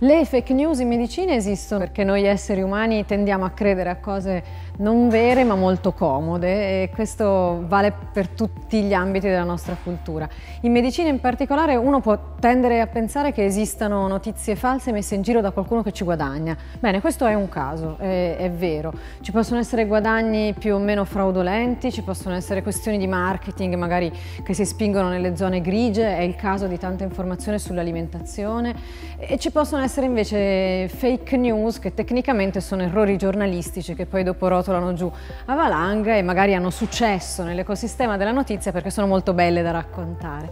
Le fake news in medicina esistono perché noi esseri umani tendiamo a credere a cose non vere ma molto comode e questo vale per tutti gli ambiti della nostra cultura. In medicina in particolare uno può tendere a pensare che esistano notizie false messe in giro da qualcuno che ci guadagna. Bene, questo è un caso, è, è vero. Ci possono essere guadagni più o meno fraudolenti, ci possono essere questioni di marketing magari che si spingono nelle zone grigie, è il caso di tanta informazione sull'alimentazione e ci possono invece fake news che tecnicamente sono errori giornalistici che poi dopo rotolano giù a valanga e magari hanno successo nell'ecosistema della notizia perché sono molto belle da raccontare.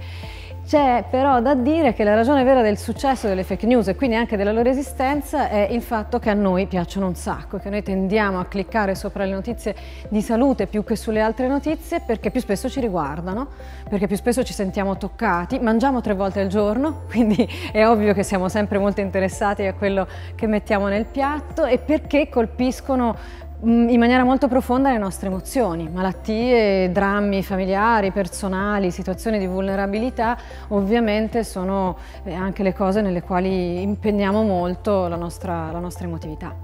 C'è però da dire che la ragione vera del successo delle fake news e quindi anche della loro esistenza è il fatto che a noi piacciono un sacco, che noi tendiamo a cliccare sopra le notizie di salute più che sulle altre notizie perché più spesso ci riguardano, perché più spesso ci sentiamo toccati, mangiamo tre volte al giorno, quindi è ovvio che siamo sempre molto interessati a quello che mettiamo nel piatto e perché colpiscono in maniera molto profonda le nostre emozioni, malattie, drammi familiari, personali, situazioni di vulnerabilità, ovviamente sono eh, anche le cose nelle quali impegniamo molto la nostra, la nostra emotività.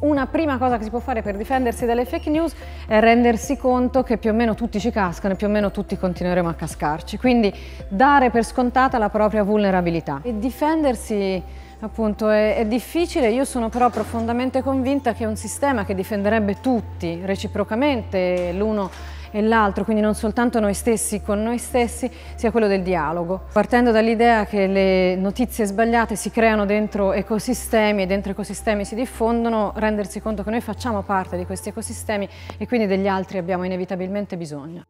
Una prima cosa che si può fare per difendersi dalle fake news è rendersi conto che più o meno tutti ci cascano e più o meno tutti continueremo a cascarci, quindi dare per scontata la propria vulnerabilità e difendersi Appunto è, è, difficile, io sono però profondamente convinta che un sistema che difenderebbe tutti reciprocamente l'uno e l'altro, quindi non soltanto noi stessi con noi stessi, sia quello del dialogo. Partendo dall'idea che le notizie sbagliate si creano dentro ecosistemi e dentro ecosistemi si diffondono, rendersi conto che noi facciamo parte di questi ecosistemi e quindi degli altri abbiamo inevitabilmente bisogno.